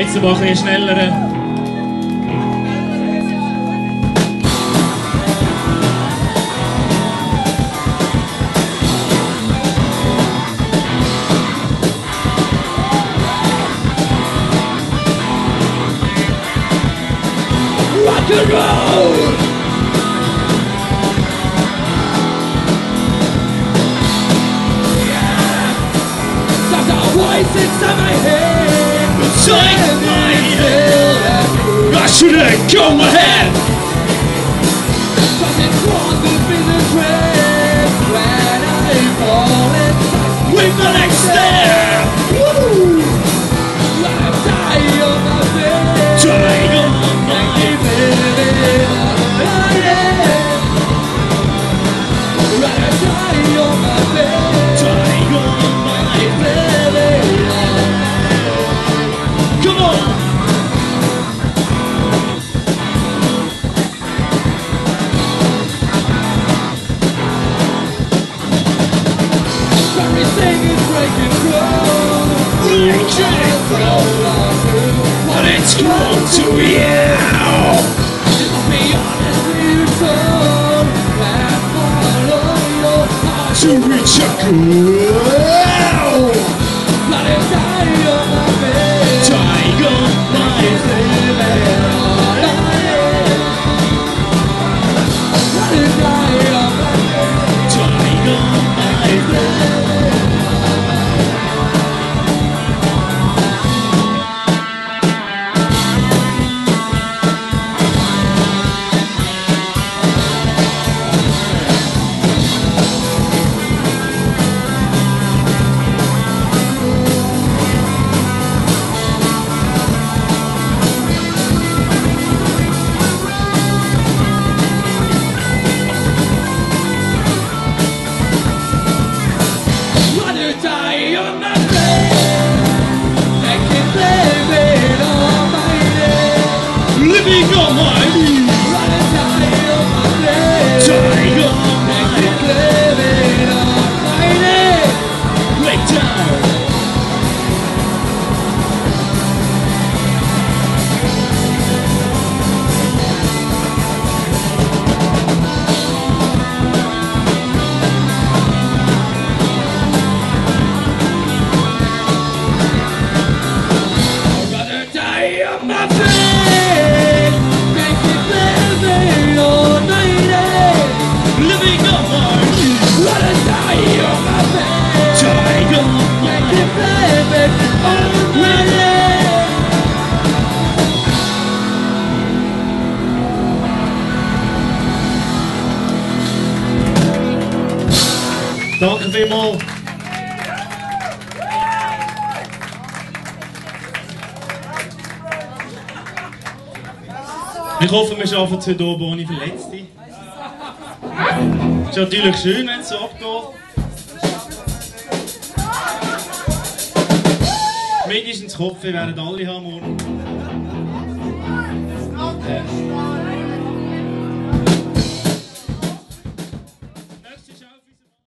Jetzt ein bisschen schneller. Rock and roll! voice inside my head Inside today, comb ahead! Everything is breaking through Breaking through But it's come to you be your heart. To reach a goal head Living Vielmals. Ich hoffe, wir schaffen es heute oben ohne Verletzte. Ist natürlich schön, wenn es so abgeht. Mindestens Kopf werden alle haben morgen.